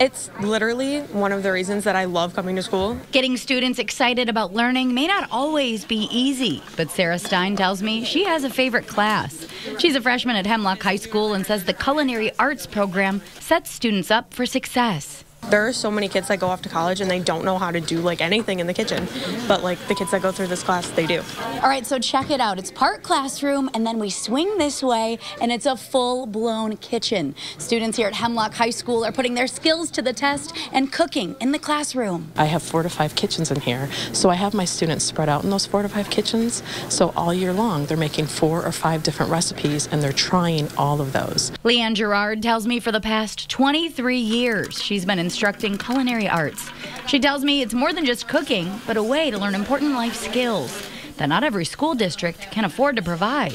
It's literally one of the reasons that I love coming to school. Getting students excited about learning may not always be easy, but Sarah Stein tells me she has a favorite class. She's a freshman at Hemlock High School and says the culinary arts program sets students up for success. There are so many kids that go off to college and they don't know how to do like anything in the kitchen. But like the kids that go through this class, they do. All right, so check it out. It's part classroom and then we swing this way and it's a full-blown kitchen. Students here at Hemlock High School are putting their skills to the test and cooking in the classroom. I have four to five kitchens in here, so I have my students spread out in those four to five kitchens. So all year long, they're making four or five different recipes and they're trying all of those. Leanne Gerard tells me for the past 23 years she's been instructing culinary arts. She tells me it's more than just cooking, but a way to learn important life skills that not every school district can afford to provide.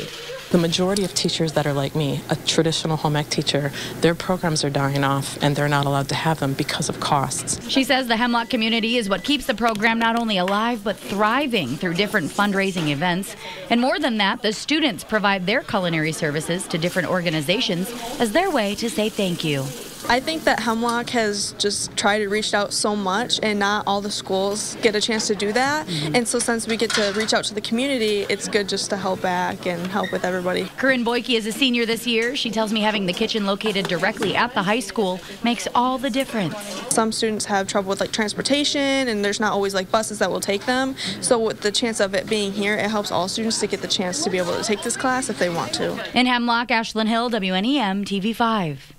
The majority of teachers that are like me, a traditional home ec teacher, their programs are dying off and they're not allowed to have them because of costs. She says the Hemlock community is what keeps the program not only alive but thriving through different fundraising events. And more than that, the students provide their culinary services to different organizations as their way to say thank you. I think that Hemlock has just tried to reach out so much, and not all the schools get a chance to do that. Mm-hmm. And so, since we get to reach out to the community, it's good just to help back and help with everybody. Corinne Boyke is a senior this year. She tells me having the kitchen located directly at the high school makes all the difference. Some students have trouble with like transportation, and there's not always like buses that will take them. So, with the chance of it being here, it helps all students to get the chance to be able to take this class if they want to. In Hemlock, Ashlyn Hill, WNEM TV5.